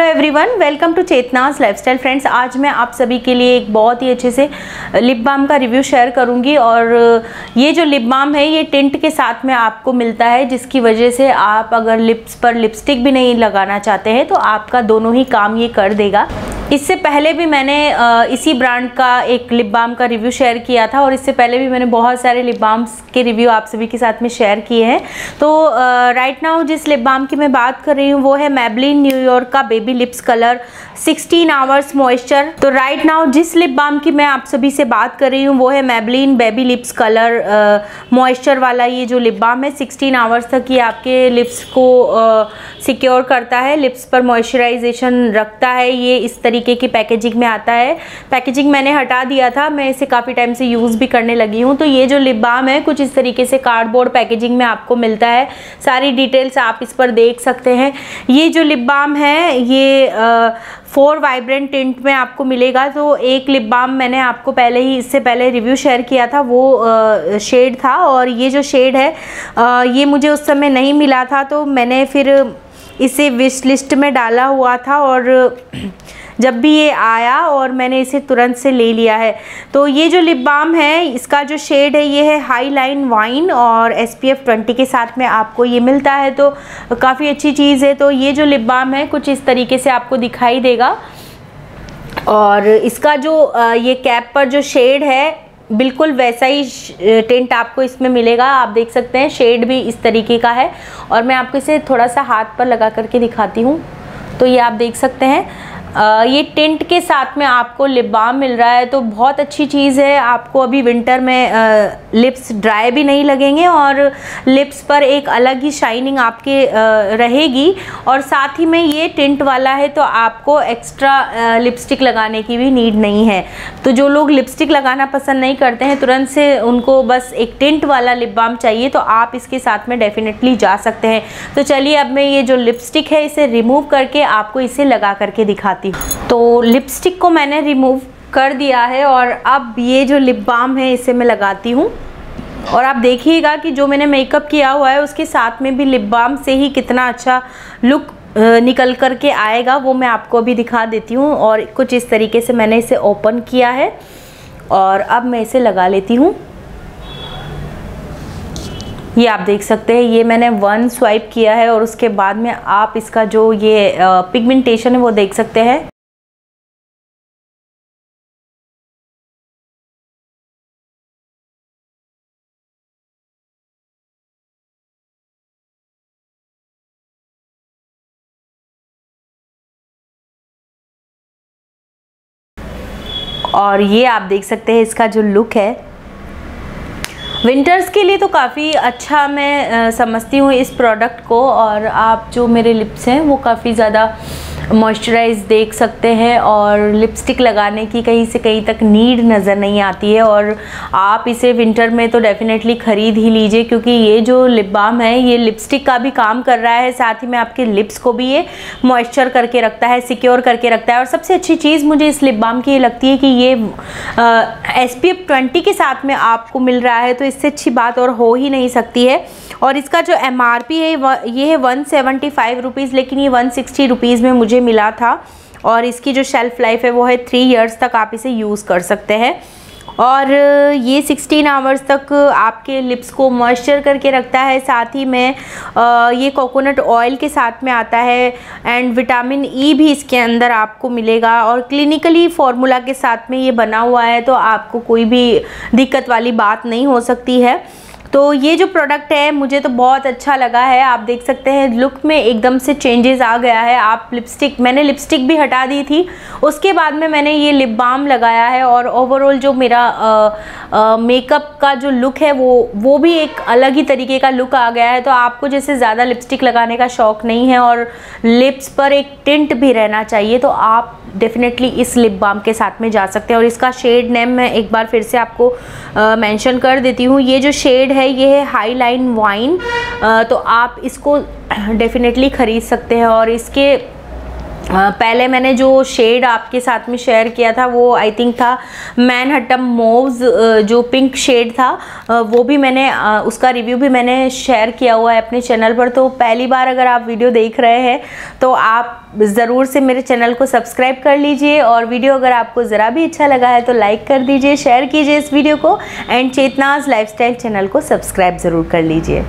Everyone welcome to Chetna's lifestyle friends आज मैं आप सभी के लिए एक बहुत ही अच्छे से लिप बाम का रिव्यू शेयर करूँगी और ये जो लिप बाम है, ये टिंट के साथ में आपको मिलता है, जिसकी वजह से आप अगर लिप्स पर लिपस्टिक भी नहीं लगाना चाहते हैं तो आपका दोनों ही काम ये कर देगा। इससे पहले भी मैंने इसी ब्रांड का एक लिप बाम का रिव्यू शेयर किया था और इससे पहले भी मैंने बहुत सारे लिप बाम्स के रिव्यू आप सभी के साथ में शेयर किए हैं। तो राइट नाउ जिस लिप बाम की मैं बात कर रही हूँ, वो है मैबलिन न्यूयॉर्क का baby lips colour 16 hours moisture तो राइट नाउ जिस लिप बाम की मैं आप सभी से बात कर रही हूँ, वो है Maybelline baby lips colour moisture वाला ये जो लिप बाम है 16 आवर्स तक ये आपके लिप्स को सिक्योर करता है लिप्स पर मॉइस्चराइजेशन रखता है। ये इस तरीके की पैकेजिंग में आता है। पैकेजिंग मैंने हटा दिया था मैं इसे काफ़ी टाइम से यूज़ भी करने लगी हूँ। तो ये जो लिप बाम है कुछ इस तरीके से कार्डबोर्ड पैकेजिंग में आपको मिलता है। सारी डिटेल्स आप इस पर देख सकते हैं। ये जो लिप बाम है ये फोर वाइब्रेंट टिंट में आपको मिलेगा। तो एक लिप बाम मैंने आपको पहले ही इससे पहले रिव्यू शेयर किया था वो शेड था। और ये जो शेड है आ, ये मुझे उस समय नहीं मिला था। तो मैंने फिर इसे विश लिस्ट में डाला हुआ था। और जब भी ये आया और मैंने इसे तुरंत से ले लिया है। तो ये जो लिप बाम है, इसका जो शेड है, ये है हाई लाइन वाइन और एस पी एफ़ ट्वेंटी के साथ में आपको ये मिलता है। तो काफ़ी अच्छी चीज़ है। तो ये जो लिप बाम है, कुछ इस तरीके से आपको दिखाई देगा। और इसका जो ये कैप पर जो शेड है, बिल्कुल वैसा ही टेंट आपको इसमें मिलेगा। आप देख सकते हैं शेड भी इस तरीके का है। और मैं आपको इसे थोड़ा सा हाथ पर लगा करके दिखाती हूँ। तो ये आप देख सकते हैं। ये टेंट के साथ में आपको लिप बाम मिल रहा है तो बहुत अच्छी चीज़ है। आपको अभी विंटर में लिप्स ड्राई भी नहीं लगेंगे और लिप्स पर एक अलग ही शाइनिंग आपके रहेगी। और साथ ही में ये टिंट वाला है तो आपको एक्स्ट्रा लिपस्टिक लगाने की भी नीड नहीं है। तो जो लोग लिपस्टिक लगाना पसंद नहीं करते हैं, तुरंत से उनको बस एक टिंट वाला लिप बाम चाहिए तो आप इसके साथ में डेफिनेटली जा सकते हैं। तो चलिए, अब मैं ये जो लिपस्टिक है, इसे रिमूव करके आपको इसे लगा करके दिखाती हूँ। तो लिपस्टिक को मैंने रिमूव कर दिया है और अब ये जो लिप बाम है, इसे मैं लगाती हूँ। और आप देखिएगा कि जो मैंने मेकअप किया हुआ है, उसके साथ में भी लिप बाम से ही कितना अच्छा लुक निकल कर के आएगा, वो मैं आपको अभी दिखा देती हूँ। और कुछ इस तरीके से मैंने इसे ओपन किया है। और अब मैं इसे लगा लेती हूँ। ये आप देख सकते हैं। ये मैंने वन स्वाइप किया है और उसके बाद में आप इसका जो ये पिगमेंटेशन है वो देख सकते हैं। और ये आप देख सकते हैं इसका जो लुक है। विंटर्स के लिए तो काफ़ी अच्छा मैं समझती हूँ इस प्रोडक्ट को और आप जो मेरे लिप्स हैं वो काफ़ी ज़्यादा मॉइस्चराइज देख सकते हैं और लिपस्टिक लगाने की कहीं से कहीं तक नीड नज़र नहीं आती है और आप इसे विंटर में तो डेफिनेटली ख़रीद ही लीजिए क्योंकि ये जो लिप बाम है, ये लिपस्टिक का भी काम कर रहा है, साथ ही में आपके लिप्स को भी ये मॉइस्चर करके रखता है सिक्योर करके रखता है और सबसे अच्छी चीज़ मुझे इस लिप बाम की ये लगती है कि ये एस पी ट्वेंटी के साथ में आपको मिल रहा है तो इससे अच्छी बात और हो ही नहीं सकती है। और इसका जो एमआरपी है ये है वन सेवेंटी लेकिन ये वन सिक्सटी में मुझे मिला था और इसकी जो शेल्फ़ लाइफ है वो है थ्री इयर्स तक आप इसे यूज़ कर सकते हैं। और ये 16 आवर्स तक आपके लिप्स को मॉइस्चर करके रखता है, साथ ही में ये कोकोनट ऑयल के साथ में आता है एंड विटामिन ई भी इसके अंदर आपको मिलेगा। और क्लिनिकली फार्मूला के साथ में ये बना हुआ है तो आपको कोई भी दिक्कत वाली बात नहीं हो सकती है। तो ये जो प्रोडक्ट है, मुझे तो बहुत अच्छा लगा है। आप देख सकते हैं लुक में एकदम से चेंजेस आ गया है। आप लिपस्टिक मैंने लिपस्टिक भी हटा दी थी। उसके बाद में मैंने ये लिप बाम लगाया है और ओवरऑल जो मेरा मेकअप का जो लुक है, वो वो भी एक अलग ही तरीके का लुक आ गया है। तो आपको जैसे ज़्यादा लिपस्टिक लगाने का शौक़ नहीं है और लिप्स पर एक टिंट भी रहना चाहिए तो आप डेफिनेटली इस लिप बाम के साथ में जा सकते हैं। और इसका शेड नेम मैं एक बार फिर से आपको मैंशन कर देती हूँ। ये जो शेड है, ये है हाई लाइन वाइन तो आप इसको डेफिनेटली ख़रीद सकते हैं और इसके पहले मैंने जो शेड आपके साथ में शेयर किया था, वो आई थिंक था मैन हटम मोव्स जो पिंक शेड था वो भी मैंने उसका रिव्यू भी मैंने शेयर किया हुआ है अपने चैनल पर। तो पहली बार अगर आप वीडियो देख रहे हैं तो आप ज़रूर से मेरे चैनल को सब्सक्राइब कर लीजिए और वीडियो अगर आपको ज़रा भी अच्छा लगा है तो लाइक कर दीजिए शेयर कीजिए इस वीडियो को एंड चेतनाज लाइफस्टाइल चैनल को सब्सक्राइब ज़रूर कर लीजिए।